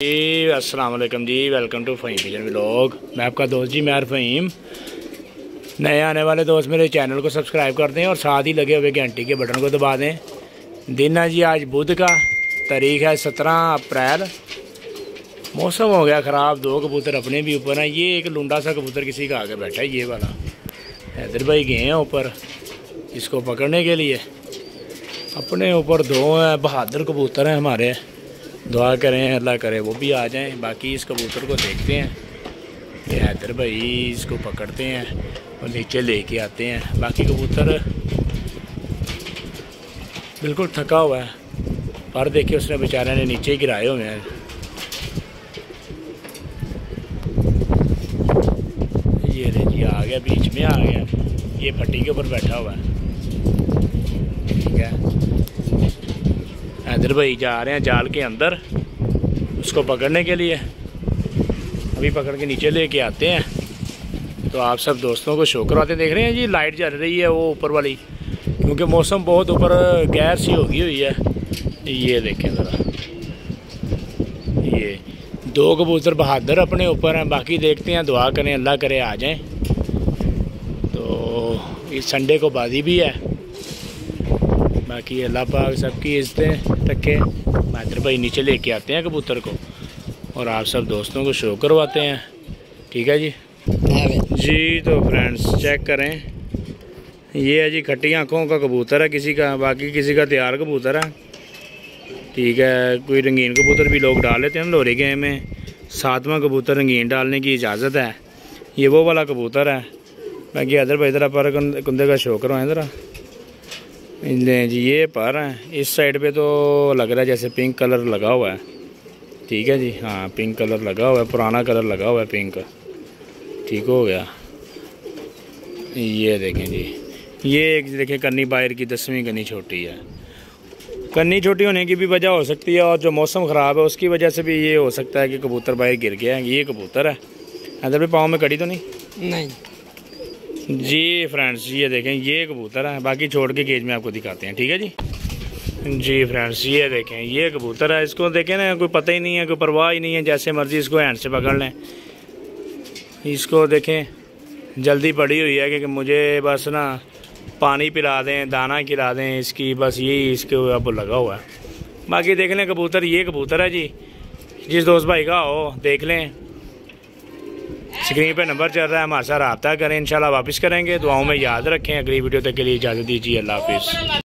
जी, अस्सलाम वालेकुम जी welcome to Faheem kitchen vlog मैं आपका दोस्त जी, मैर फ़हीम। नए आने वाले दोस्त मेरे चैनल को सब्सक्राइब कर दें और साथ ही लगे हुए घंटी के बटन को दबा दें। दिन है जी, आज बुध का, तारीख है सत्रह अप्रैल। मौसम हो गया ख़राब, दो कबूतर अपने भी ऊपर हैं। ये एक लुंडा सा कबूतर किसी का आगे बैठा है, ये वाला। हैदर भाई गए हैं ऊपर, इसको पकड़ने के लिए। अपने ऊपर दो हैं, बहादुर कबूतर हैं हमारे। दुआ करें, अल्लाह करे, वो भी आ जाएँ। बाकी इस कबूतर को देखते हैं। ये हैदर भाई इसको पकड़ते हैं और नीचे लेके आते हैं। बाकी कबूतर बिल्कुल थका हुआ है। पर देखिए, उसने बेचारे ने नीचे ही गिराए हुए हैं। ये जी, आ गया, बीच में आ गया। ये फट्टी के ऊपर बैठा हुआ है। ठीक है। हैदर भाई जा रहे हैं जाल के अंदर उसको पकड़ने के लिए। अभी पकड़ के नीचे लेके आते हैं। तो आप सब दोस्तों को शो करवाते देख रहे हैं जी, लाइट जल रही है वो ऊपर वाली। क्योंकि मौसम बहुत ऊपर गैर सी होगी हुई है। ये देखें ज़रा। ये दो कबूतर बहादुर अपने ऊपर हैं। बाकी देखते हैं, दुआ करें, अल्लाह करे आ जाएँ। तो इस संडे को बाजी भी है। बाकी अल्लाह पाक सबकी इज्जतें रखे। मैदर भाई नीचे लेके आते हैं कबूतर को और आप सब दोस्तों को शो करवाते हैं। ठीक है जी? जी तो फ्रेंड्स चेक करें। ये है जी खट्टी आँखों का कबूतर है, किसी का, बाकी किसी का तैयार कबूतर है। ठीक है, कोई रंगीन कबूतर भी लोग डाल लेते हैं लोहरी गए में। सातवां कबूतर रंगीन डालने की इजाज़त है। ये वो वाला कबूतर है। बाकी अदर भाई ज़रा पर कुंदे का शो करवाएँ ज़रा। जी, ये पर हैं। इस साइड पे तो लग रहा है जैसे पिंक कलर लगा हुआ है। ठीक है जी हाँ पिंक कलर लगा हुआ है, पुराना कलर लगा हुआ है पिंक। ठीक हो गया। ये देखें जी। ये एक देखें, कन्नी बाहर की दसवीं कन्नी छोटी है। कन्नी छोटी होने की भी वजह हो सकती है और जो मौसम ख़राब है उसकी वजह से भी ये हो सकता है कि कबूतर बाहर गिर गया है। ये कबूतर है। अंदर भी पाँव में कड़ी तो नहीं? नहीं। जी फ्रेंड्स, ये देखें, ये कबूतर है। बाकी छोड़ के केज में आपको दिखाते हैं, ठीक है जी? जी फ्रेंड्स, ये देखें, ये कबूतर है। इसको देखें ना, कोई पता ही नहीं है, कोई परवाह ही नहीं है, जैसे मर्ज़ी इसको हैंड से पकड़ लें। इसको देखें, जल्दी पड़ी हुई है कि मुझे बस ना पानी पिला दें, दाना खिला दें, इसकी बस यही इसके अब लगा हुआ है। बाकी देख लें, कबूतर, ये कबूतर है जी। जिस दोस्त भाई का हो, देख लें। स्क्रीन पे नंबर चल रहा है, हमारे साथ रबता करें, इंशाल्लाह वापस करेंगे। दुआओं में याद रखें। अगली वीडियो तक के लिए इजाज़त दीजिए। अल्लाह हाफिज़।